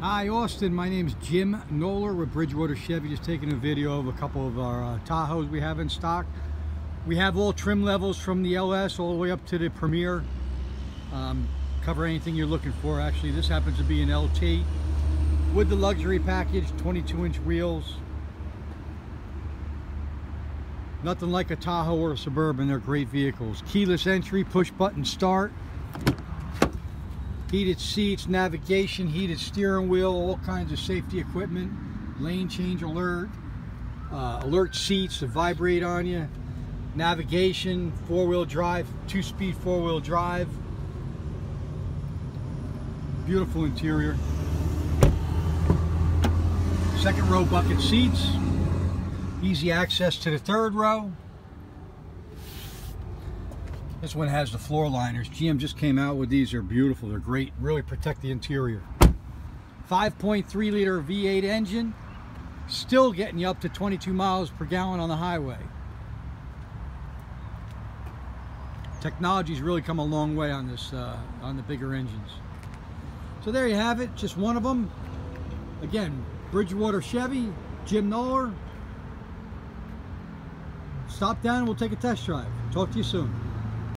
Hi Austin, my name is Jim Knoeller with Bridgewater Chevy. Just taking a video of a couple of our uh, Tahoes we have in stock. We have all trim levels from the LS all the way up to the Premier. Um, cover anything you're looking for. Actually, this happens to be an LT with the luxury package, 22 inch wheels. Nothing like a Tahoe or a Suburban, they're great vehicles. Keyless entry, push button start heated seats, navigation, heated steering wheel, all kinds of safety equipment, lane change alert, uh, alert seats to vibrate on you, navigation, four-wheel drive, two-speed four-wheel drive, beautiful interior. Second row bucket seats, easy access to the third row. This one has the floor liners. GM just came out with these. They're beautiful. They're great. Really protect the interior. 5.3 liter V8 engine. Still getting you up to 22 miles per gallon on the highway. Technology's really come a long way on this, uh, on the bigger engines. So there you have it. Just one of them. Again, Bridgewater Chevy, Jim Knoeller. Stop down and we'll take a test drive. Talk to you soon.